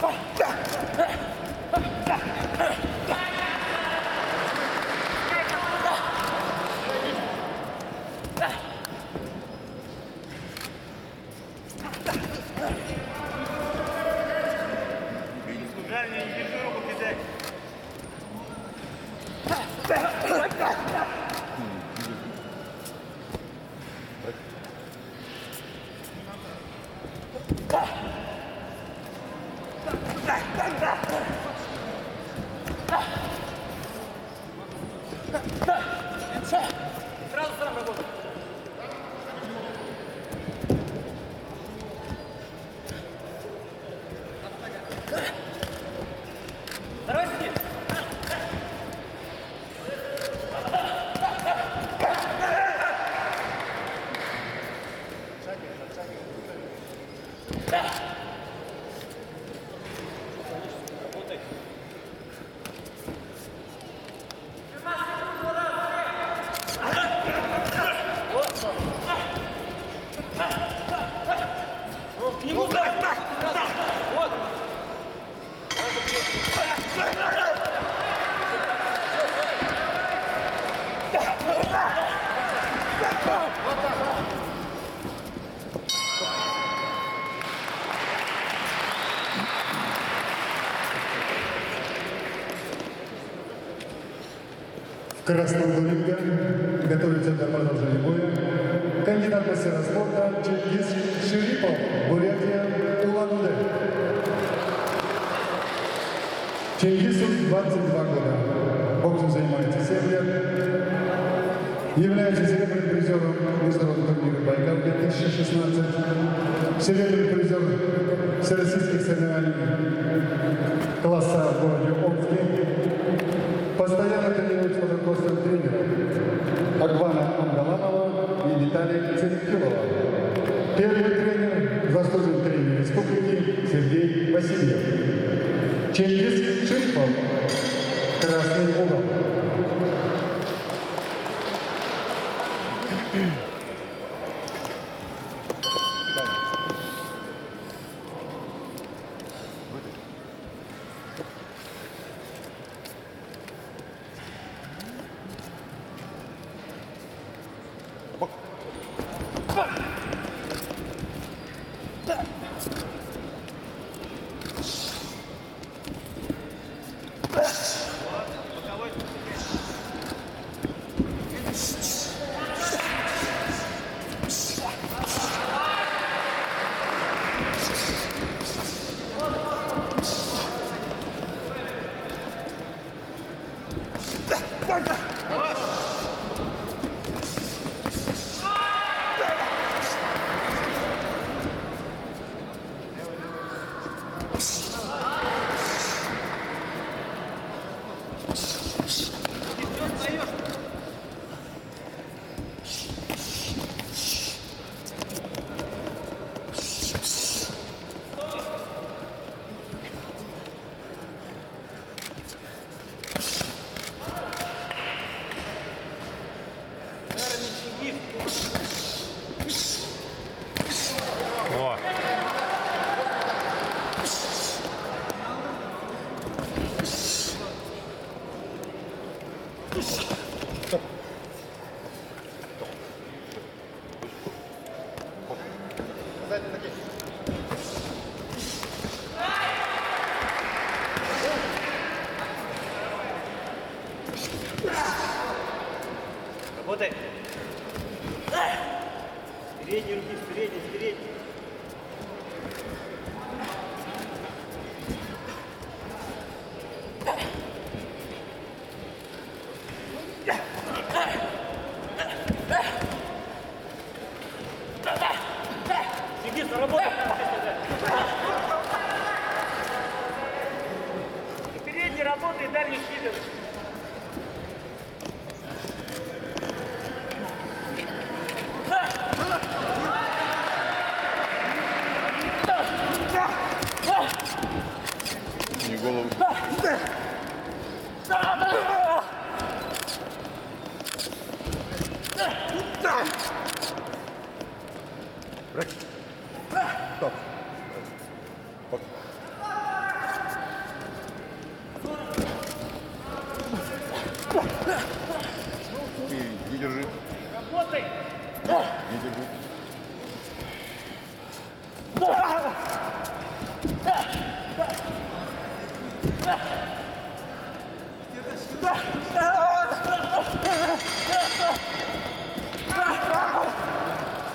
Bye. В красном ринга готовится для продолжения боя кандидат мастера спорта Чингис Ширипов, Бурятия, Улан-Удэ. Чингису 22 года. Боксом занимается 7 лет. Является серебряным призером международного турнира Байкал 2016. Серебряный призер всероссийских соревнований класса в тренируется под руководством тренера Агвана Амгаламова и Виталия Церекилова. Первый тренер, заслуженный тренер республики Сергей Васильев. Чингис Ширипов, Красный угол. Oh, my God. Работай. Передние руки, передние, передние. Передний работай, дальний скидывай. не голову. Ты не держи, не держи.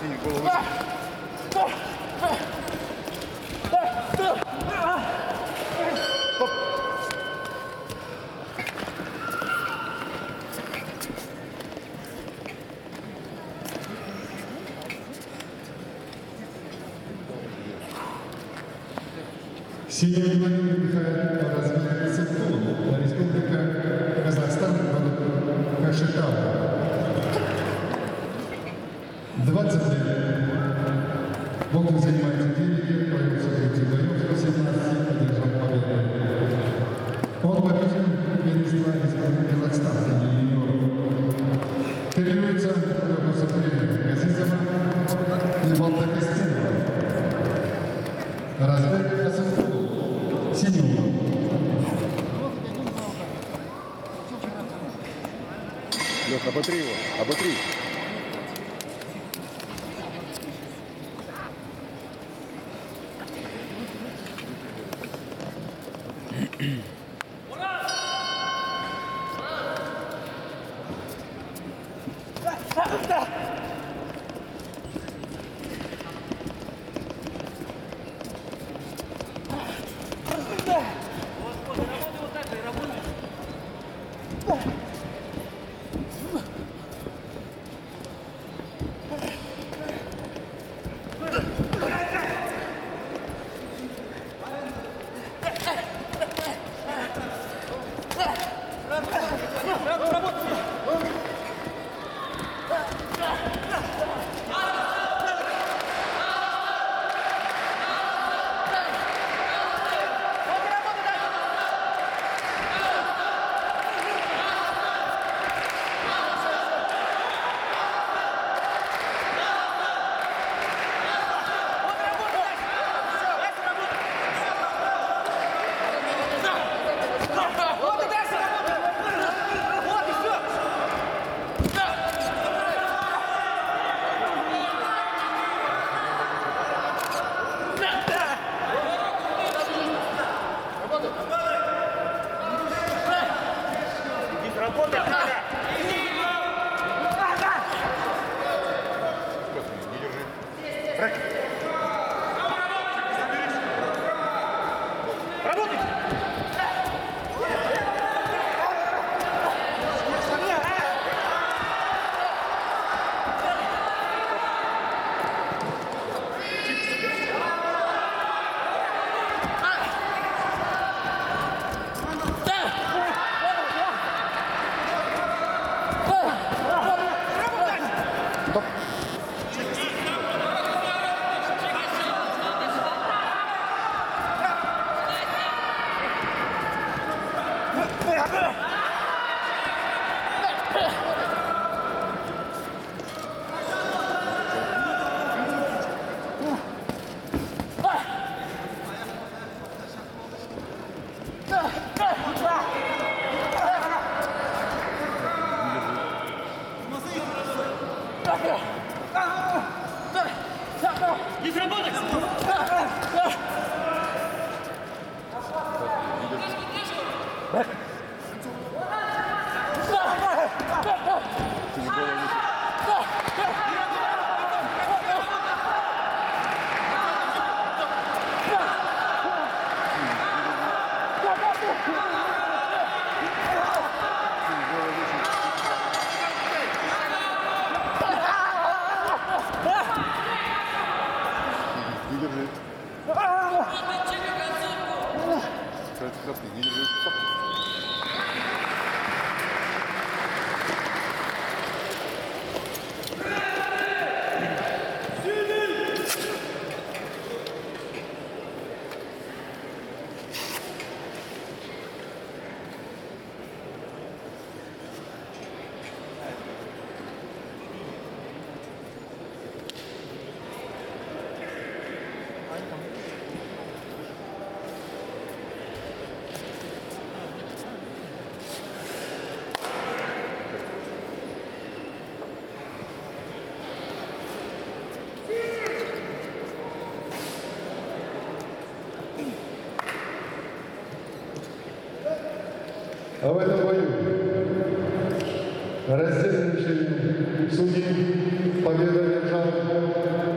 Не голову. Сектон, Республика Казахстан, город Кашетау. 20 лет. Боком занимается Господи, работай вот так, и работай. top. Trengte kraftinger rundt, da. А в этом бою раздельным решением судей победу одержал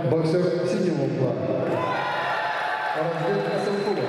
боксер синего плана. Разбег Асанкулов.